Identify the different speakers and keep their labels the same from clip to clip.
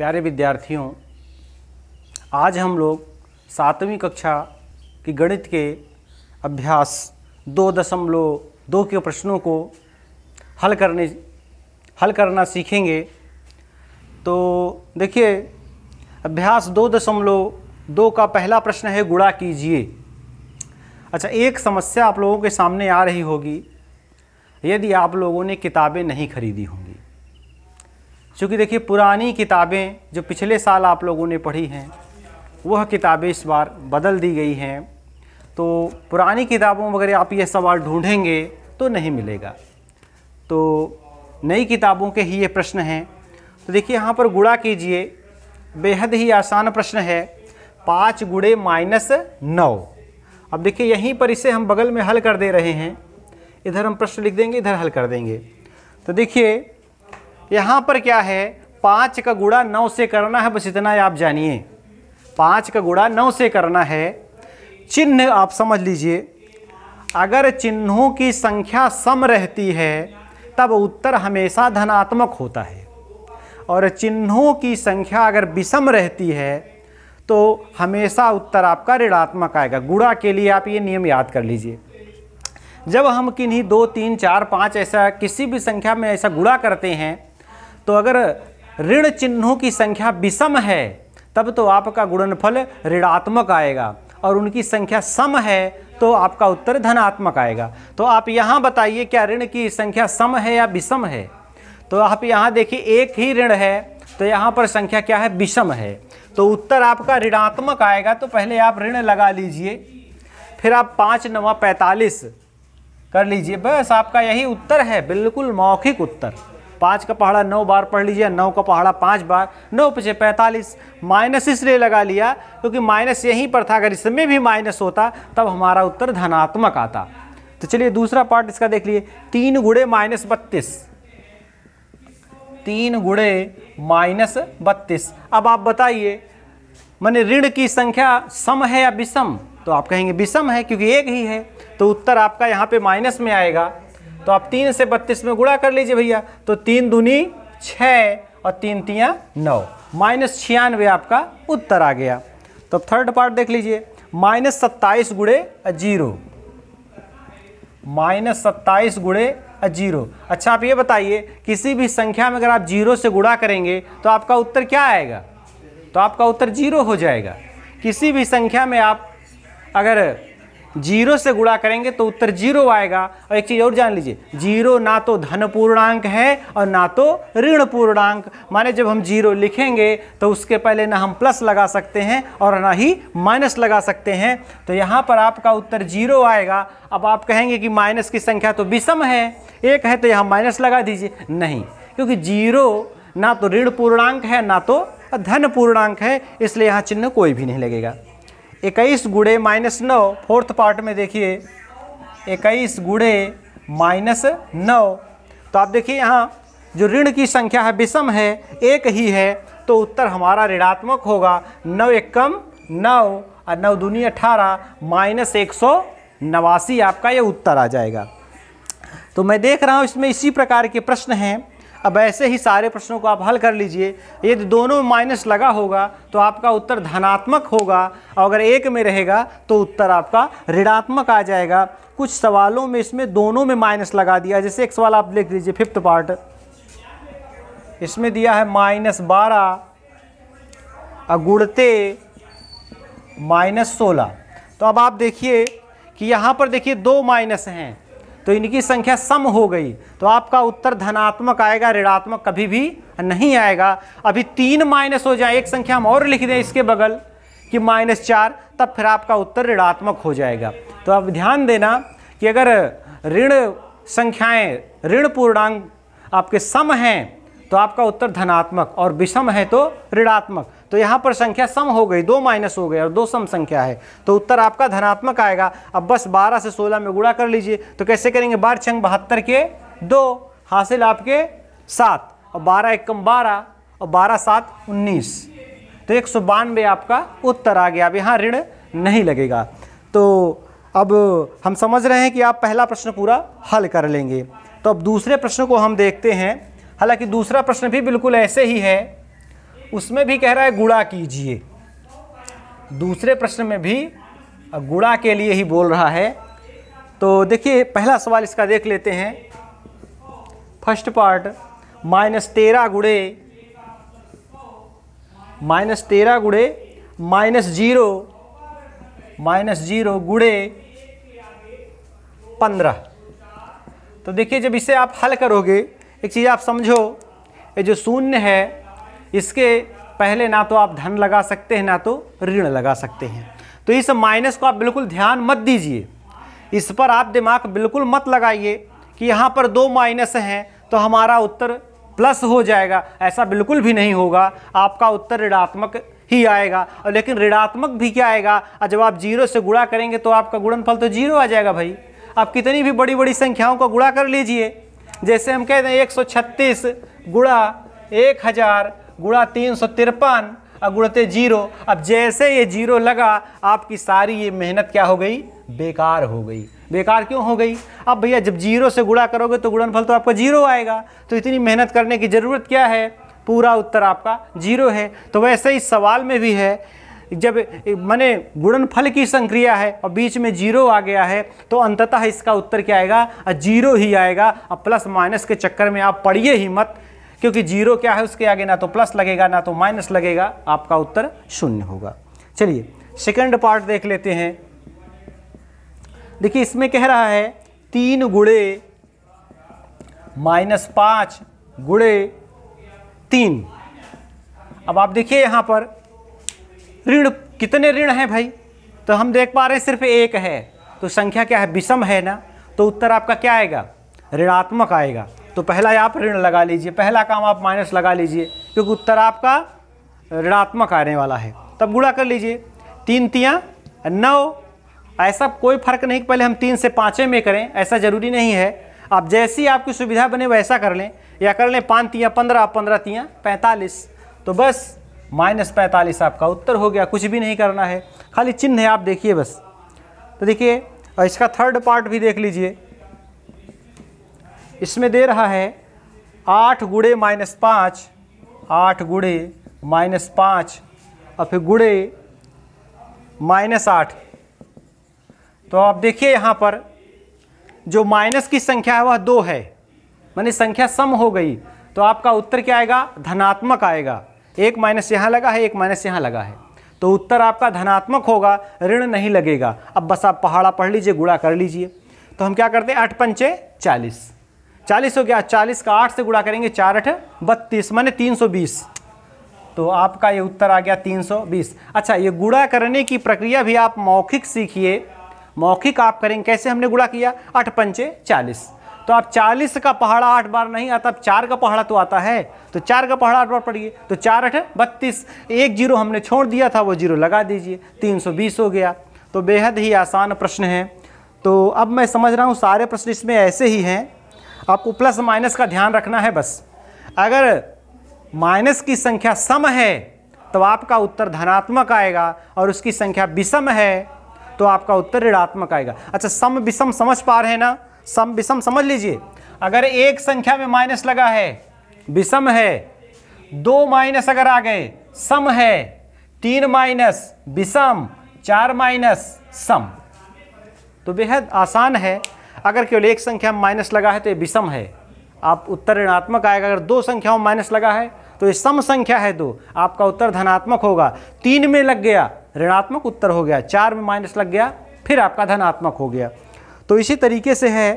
Speaker 1: प्यारे विद्यार्थियों, आज हम लोग सातवीं कक्षा की गणित के अभ्यास दो दशमलव दो के प्रश्नों को हल करने, हल करना सीखेंगे। तो देखिए, अभ्यास दो दशमलव दो का पहला प्रश्न है, गुणा कीजिए। अच्छा एक समस्या आप लोगों के सामने आ रही होगी, यदि आप लोगों ने किताबें नहीं खरीदी होंगी। क्योंकि देखिए पुरानी किताबें जो पिछले साल आप लोगों ने पढ़ी हैं, वह किताबें इस बार बदल दी गई हैं। तो पुरानी किताबों वगैरह आप ये सवाल ढूंढेंगे तो नहीं मिलेगा। तो नई किताबों के ही ये प्रश्न हैं। तो देखिए यहाँ पर गुड़ा कीजिए। बेहद ही आसान प्रश्न है। पाँच गुड़े माइनस नौ। अब देखिए यहीं पर इसे हम बगल में हल कर दे रहे हैं। इधर हम प्रश्न लिख देंगे, इधर हल कर देंगे। तो देखिए यहाँ पर क्या है? पाँच का गुड़ा नौ से करना है, बस इतना आप जानिए। पाँच का गुड़ा नौ से करना है। चिन्ह आप समझ लीजिए। अगर चिन्हों की संख्या सम रहती है, तब उत्तर हमेशा धनात्मक होता है। और चिन्हों की संख्या अगर विषम रहती है तो हमेशा उत्तर आपका ऋणात्मक आएगा। गुणा के लिए आप ये नियम याद कर लीजिए। जब हम किन्हीं दो, तीन, चार, पाँच ऐसा किसी भी संख्या में ऐसा गुणा करते हैं तो अगर ऋण चिन्हों की संख्या विषम है, तब तो आपका गुणनफल ऋणात्मक आएगा और उनकी संख्या सम है तो आपका उत्तर धनात्मक आएगा। तो आप यहाँ बताइए, क्या ऋण की संख्या सम है या विषम है? तो आप यहाँ देखिए, एक ही ऋण है तो यहाँ पर संख्या क्या है? विषम है। तो उत्तर आपका ऋणात्मक आएगा तो पहले आप ऋण लगा लीजिए, फिर आप पाँच नवा पैंतालीस कर लीजिए। बस आपका यही उत्तर है, बिल्कुल मौखिक उत्तर। पाँच का पहाड़ा नौ बार पढ़ लीजिए, नौ का पहाड़ा पाँच बार, नौ पचे पैंतालीस, माइनस इसलिए लगा लिया क्योंकि माइनस यहीं पर था, अगर इसमें भी माइनस होता, तब हमारा उत्तर धनात्मक आता। तो चलिए दूसरा पार्ट इसका देख लिए तीन गुड़े माइनस बत्तीस। तीन गुड़े माइनस बत्तीस। अब आप बताइए, मैंने ऋण की संख्या सम है या विषम? तो आप कहेंगे विषम है क्योंकि एक ही है तो उत्तर आपका यहाँ पे माइनस में आएगा। तो आप तीन से बत्तीस में गुणा कर लीजिए भैया। तो तीन दूनी छः और तीन तियाँ नौ। माइनस छियानवे आपका उत्तर आ गया। तो थर्ड पार्ट देख लीजिए। माइनस सत्ताईस गुड़े ज़ीरो। माइनस सत्ताईस गुड़े ज़ीरो। अच्छा आप ये बताइए, किसी भी संख्या में अगर आप ज़ीरो से गुणा करेंगे तो आपका उत्तर क्या आएगा? तो आपका उत्तर ज़ीरो हो जाएगा। किसी भी संख्या में आप अगर ज़ीरो से गुणा करेंगे तो उत्तर ज़ीरो आएगा। और एक चीज़ और जान लीजिए, ज़ीरो ना तो धन पूर्णांक है और ना तो ऋण पूर्णांक। माने जब हम ज़ीरो लिखेंगे तो उसके पहले ना हम प्लस लगा सकते हैं और ना ही माइनस लगा सकते हैं। तो यहाँ पर आपका उत्तर ज़ीरो आएगा। अब आप कहेंगे कि माइनस की संख्या तो विषम है। एक है तो यहाँ माइनस लगा दीजिए। नहीं, क्योंकि ज़ीरो ना तो ऋण पूर्णांक है, ना तो धन पूर्णांक है, इसलिए यहाँ चिन्ह कोई भी नहीं लगेगा। इक्कीस गुड़े माइनस नौ, फोर्थ पार्ट में देखिए, इक्कीस गुड़े माइनस नौ। तो आप देखिए यहाँ, जो ऋण की संख्या है, विषम है, एक ही है तो उत्तर हमारा ऋणात्मक होगा। नौ एक कम नौ, और नौ दूनी अठारह, माइनस एक सौ नवासी। आपका ये उत्तर आ जाएगा। तो मैं देख रहा हूँ, इसमें इसी प्रकार के प्रश्न हैं। अब ऐसे ही सारे प्रश्नों को आप हल कर लीजिए। यदि दोनों में माइनस लगा होगा तो आपका उत्तर धनात्मक होगा। और अगर एक में रहेगा तो उत्तर आपका ऋणात्मक आ जाएगा। कुछ सवालों में इसमें दोनों में माइनस लगा दिया। जैसे एक सवाल आप लिख लीजिए फिफ्थ पार्ट इसमें दिया है माइनस बारह अगुड़ते माइनस सोलह। तो अब आप देखिए कि यहाँ पर देखिए दो माइनस हैं। तो इनकी संख्या सम हो गई। तो आपका उत्तर धनात्मक आएगा, ऋणात्मक कभी भी नहीं आएगा। अभी तीन माइनस हो जाए, एक संख्या हम और लिख दें इसके बगल कि माइनस चार, तब फिर आपका उत्तर ऋणात्मक हो जाएगा। तो अब ध्यान देना कि अगर ऋण संख्याएँ, ऋण पूर्णांक आपके सम हैं तो आपका उत्तर धनात्मक और विषम है तो ऋणात्मक। तो यहाँ पर संख्या सम हो गई, दो माइनस हो गए और दो सम संख्या है। तो उत्तर आपका धनात्मक आएगा। अब बस 12 से 16 में गुणा कर लीजिए। तो कैसे करेंगे? बार छंग बहत्तर के दो, हासिल आपके सात। और बारह एक कम बारह, और बारह सात उन्नीस। तो एक सौ बानवे आपका उत्तर आ गया। अब यहाँ ऋण नहीं लगेगा। तो अब हम समझ रहे हैं कि आप पहला प्रश्न पूरा हल कर लेंगे। तो अब दूसरे प्रश्न को हम देखते हैं। हालाँकि दूसरा प्रश्न भी बिल्कुल ऐसे ही है। उसमें भी कह रहा है गुड़ा कीजिए। दूसरे प्रश्न में भी गुड़ा के लिए ही बोल रहा है। तो देखिए, पहला सवाल इसका देख लेते हैं। फ़र्स्ट पार्ट, माइनस तेरह गुड़े माइनस तेरह गुड़े माइनस ज़ीरो माइनस ज़ीरो गुड़े पंद्रह। तो देखिए, जब इसे आप हल करोगे, एक चीज़ आप समझो, ये जो शून्य है इसके पहले ना तो आप धन लगा सकते हैं, ना तो ऋण लगा सकते हैं। तो इस माइनस को आप बिल्कुल ध्यान मत दीजिए। इस पर आप दिमाग बिल्कुल मत लगाइए कि यहाँ पर दो माइनस हैं तो हमारा उत्तर प्लस हो जाएगा। ऐसा बिल्कुल भी नहीं होगा। आपका उत्तर ऋणात्मक ही आएगा। और लेकिन ऋणात्मक भी क्या आएगा? जब आप ज़ीरो से गुणा करेंगे तो आपका गुणनफल तो ज़ीरो आ जाएगा भाई। आप कितनी भी बड़ी बड़ी संख्याओं को गुणा कर लीजिए। जैसे हम कहते हैं एक सौ छत्तीस गुणा एक हज़ार गुणा तीन सौ तिरपन और गुणते ज़ीरो। अब जैसे ये ज़ीरो लगा, आपकी सारी ये मेहनत क्या हो गई? बेकार हो गई। बेकार क्यों हो गई? अब भैया जब ज़ीरो से गुणा करोगे तो गुणनफल तो आपका ज़ीरो आएगा। तो इतनी मेहनत करने की ज़रूरत क्या है? पूरा उत्तर आपका ज़ीरो है। तो वैसे ही सवाल में भी है, जब मैंने गुणनफल की संक्रिया है और बीच में ज़ीरो आ गया है तो अंततः इसका उत्तर क्या आएगा? ज़ीरो ही आएगा। अब प्लस माइनस के चक्कर में आप पढ़िए ही मत। क्योंकि ज़ीरो क्या है उसके आगे ना तो प्लस लगेगा, ना तो माइनस लगेगा, आपका उत्तर शून्य होगा। चलिए सेकंड पार्ट देख लेते हैं। देखिए, इसमें कह रहा है, तीन गुड़े माइनस पाँच गुड़े तीन। अब आप देखिए यहाँ पर, ऋण, कितने ऋण हैं भाई? तो हम देख पा रहे हैं सिर्फ़ एक है तो संख्या क्या है? विषम है ना? तो उत्तर आपका क्या आएगा? ऋणात्मक आएगा। तो पहला आप ऋण लगा लीजिए, पहला काम आप माइनस लगा लीजिए, क्योंकि उत्तर आपका ऋणात्मक आने वाला है। तब गुणा कर लीजिए। तीन तियाँ, नौ, ऐसा कोई फ़र्क नहीं पहले हम तीन से पाँचें में करें, ऐसा ज़रूरी नहीं है। आप जैसी आपकी सुविधा बने, वैसा कर लें, या कर लें पाँच तियाँ, पंद्रह पंद्रह तियाँ, पैंतालीस। तो बस, माइनस पैंतालीस आपका उत्तर हो गया, कुछ भी नहीं करना है। खाली चिन्ह है, आप देखिए बस। तो देखिए, और इसका थर्ड पार्ट भी देख लीजिए। इसमें दे रहा है आठ गुड़े माइनस पाँच, आठ गुड़े माइनस पाँच, और फिर गुड़े माइनस आठ। तो आप देखिए यहाँ पर जो माइनस की संख्या है वह दो है। मानी संख्या सम हो गई तो आपका उत्तर क्या आएगा? धनात्मक आएगा। एक माइनस यहाँ लगा है, एक माइनस यहाँ लगा है। तो उत्तर आपका धनात्मक होगा, ऋण नहीं लगेगा। अब बस आप पहाड़ा पढ़ लीजिए गुड़ा कर लीजिए। तो हम क्या करते हैं? आठ पंचे चालीस। चालीस हो गया, चालीस का आठ से गुड़ा करेंगे चार अठ, बत्तीस, मैंने तीन सौ बीस। तो आपका ये उत्तर आ गया तीन सौ बीस। अच्छा ये गुड़ा करने की प्रक्रिया भी आप मौखिक सीखिए। मौखिक आप करेंगे, कैसे हमने गुड़ा किया? आठ पंचे चालीस। तो आप चालीस का पहाड़ा आठ बार नहीं आता, अब चार का पहाड़ा तो आता है। तो चार का पहाड़ा आठ बार पढ़िए तो चार अठ, बत्तीस, एक ज़ीरो हमने छोड़ दिया था, वो ज़ीरो लगा दीजिए, तीन सौ बीस हो गया। तो बेहद ही आसान प्रश्न है। तो अब मैं समझ रहा हूँ, सारे प्रश्न इसमें ऐसे ही हैं। आपको प्लस माइनस का ध्यान रखना है बस। अगर माइनस की संख्या सम है तो आपका उत्तर धनात्मक आएगा और उसकी संख्या विषम है तो आपका उत्तर ऋणात्मक आएगा। अच्छा सम विषम समझ पा रहे हैं ना? सम विषम समझ लीजिए। अगर एक संख्या में माइनस लगा है, विषम है, दो माइनस अगर आ गए, सम है, तीन माइनस विषम, चार माइनस सम। तो बेहद आसान है। अगर केवल एक संख्या माइनस लगा है तो ये विषम है। आप उत्तर ऋणात्मक आएगा, अगर दो संख्याओं माइनस लगा है तो ये सम संख्या है दो। आपका उत्तर धनात्मक होगा। तीन में लग गया, ऋणात्मक उत्तर हो गया। चार में माइनस लग गया, फिर आपका धनात्मक हो गया। तो इसी तरीके से है।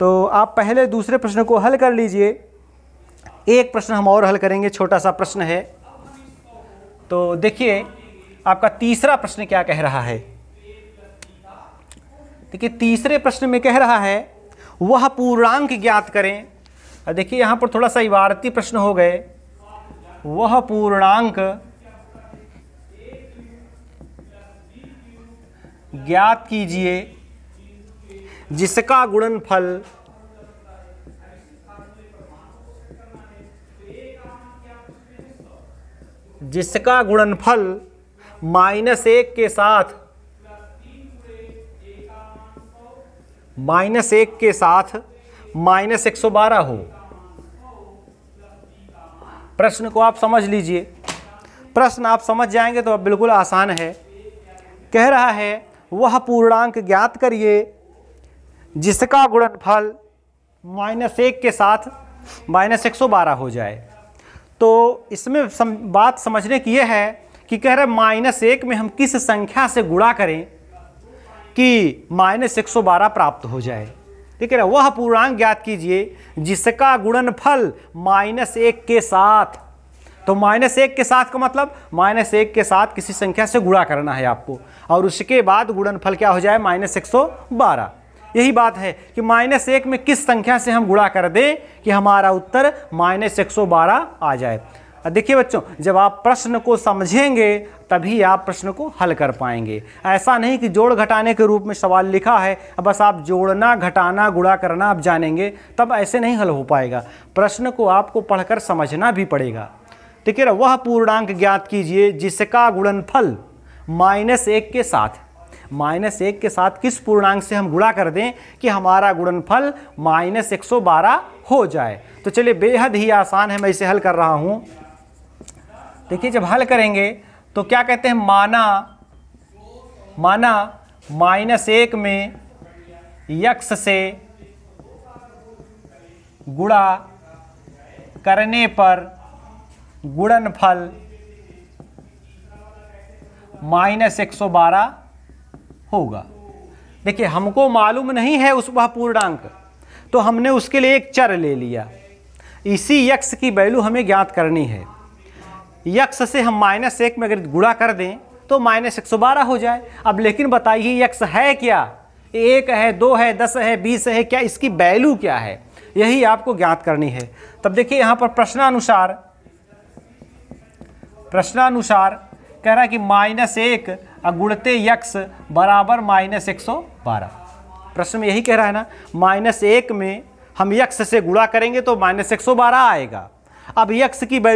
Speaker 1: तो आप पहले दूसरे प्रश्न को हल कर लीजिए। एक प्रश्न हम और हल करेंगे, छोटा सा प्रश्न है। तो देखिए, आपका तीसरा प्रश्न क्या कह रहा है? देखिए, तीसरे प्रश्न में कह रहा है, वह पूर्णांक ज्ञात करें। देखिए, यहाँ पर थोड़ा सा इबारती प्रश्न हो गए। वह पूर्णांक ज्ञात कीजिए, जिसका गुणनफल जिसका गुणनफल माइनस एक के साथ माइनस एक के साथ माइनस एक सौ बारह हो। प्रश्न को आप समझ लीजिए। प्रश्न आप समझ जाएँगे तो अब बिल्कुल आसान है। कह रहा है वह पूर्णांक ज्ञात करिए जिसका गुणनफल माइनस एक के साथ माइनस एक सौ बारह हो जाए। तो इसमें सम, बात समझने की यह है कि कह रहे माइनस एक में हम किस संख्या से गुणा करें कि माइनस एक सौ बारह प्राप्त हो जाए। ठीक है ना? वह पूर्णांक ज्ञात कीजिए, जिसका गुणनफल माइनस एक के साथ। तो माइनस एक के साथ का मतलब माइनस एक के साथ किसी संख्या से गुणा करना है आपको। और उसके बाद गुणनफल क्या हो जाए? माइनस एक सौ बारह। यही बात है कि माइनस एक में किस संख्या से हम गुणा कर दें कि हमारा उत्तर माइनस एक सौ बारह आ जाए। देखिए बच्चों, जब आप प्रश्न को समझेंगे, तभी आप प्रश्न को हल कर पाएँगे। ऐसा नहीं कि जोड़ घटाने के रूप में सवाल लिखा है, बस आप जोड़ना, घटाना, गुणा करना आप जानेंगे, तब ऐसे नहीं हल हो पाएगा। प्रश्न को आपको पढ़कर समझना भी पड़ेगा। ठीक है वह पूर्णांक ज्ञात कीजिए, जिसका गुणनफल माइनस एक के साथ। माइनस एक के साथ किस पूर्णांक से हम गुणा कर दें कि हमारा गुणनफल माइनस एक सौ बारह हो जाए? तो चलिए, बेहद ही आसान है, मैं इसे हल कर रहा हूँ। देखिए, जब हल करेंगे तो क्या कहते हैं? माना माना माइनस एक में यक्स से गुणा करने पर गुणनफल माइनस एक सौ बारह होगा। देखिए, हमको मालूम नहीं है उस वह पूर्णांक तो हमने उसके लिए एक चर ले लिया। इसी यक्स की वैल्यू हमें ज्ञात करनी है। यक्स से हम माइनस एक में अगर गुणा कर दें तो माइनस एक सौ बारह हो जाए। अब लेकिन बताइए, यक्स है क्या? एक है, दो है, दस है, बीस है, क्या इसकी वैल्यू क्या है? यही आपको ज्ञात करनी है। तब देखिए यहाँ पर प्रश्नानुसार प्रश्नानुसार कह रहा है कि माइनस एक गुणते यक्स बराबर माइनस एक सौ बारह। प्रश्न में यही कह रहा है ना, माइनस एक में हम यक्स से गुणा करेंगे तो माइनस एक सौ बारह आएगा। अब यक्स की वैल्यू